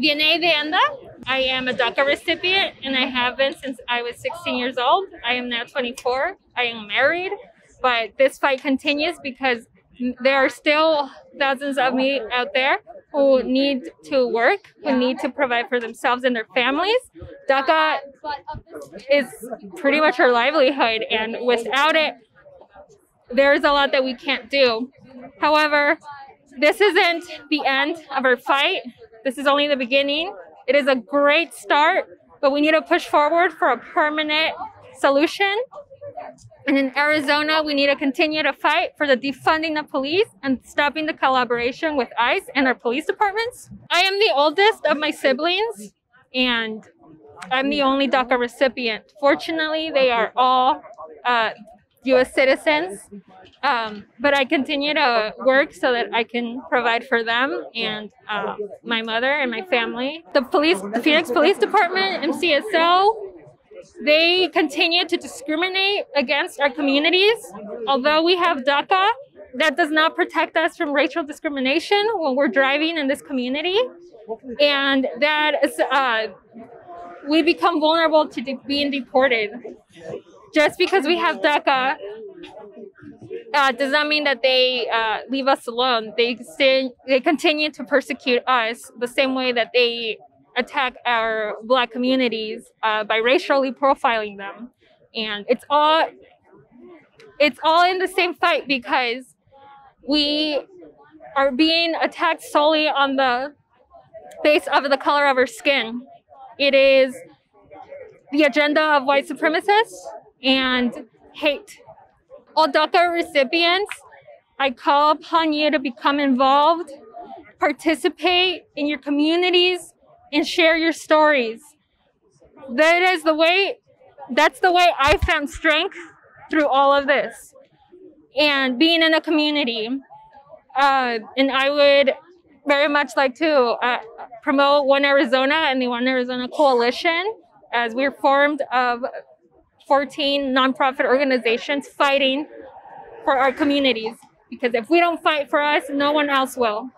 Vianey de Anda. I am a DACA recipient and I have been since I was 16 years old. I am now 24. I am married, but this fight continues because there are still thousands of me out there who need to work, who need to provide for themselves and their families. DACA is pretty much our livelihood, and without it, there's a lot that we can't do. However, this isn't the end of our fight. This is only the beginning. It is a great start, but we need to push forward for a permanent solution. And in Arizona, we need to continue to fight for the defunding of police and stopping the collaboration with ICE and our police departments. I am the oldest of my siblings, and I'm the only DACA recipient. Fortunately, they are all uh, U.S. citizens, um, but I continue to work so that I can provide for them and uh, my mother and my family. The police, the Phoenix Police Department, MCSO, they continue to discriminate against our communities. Although we have DACA, that does not protect us from racial discrimination when we're driving in this community. And that is, uh, we become vulnerable to de- being deported. Just because we have DACA uh, does not mean that they uh, leave us alone. They they continue to persecute us the same way that they attack our black communities uh, by racially profiling them. And it's all it's all in the same fight because we are being attacked solely on the base of the color of our skin. It is the agenda of white supremacists and hate all daca recipients i call upon you to become involved participate in your communities and share your stories. That is the way, that's the way I found strength through all of this and being in a community. Uh, and I would very much like to uh, promote One Arizona and the One Arizona Coalition as we're formed of 14 nonprofit organizations fighting for our communities. Because if we don't fight for us, no one else will.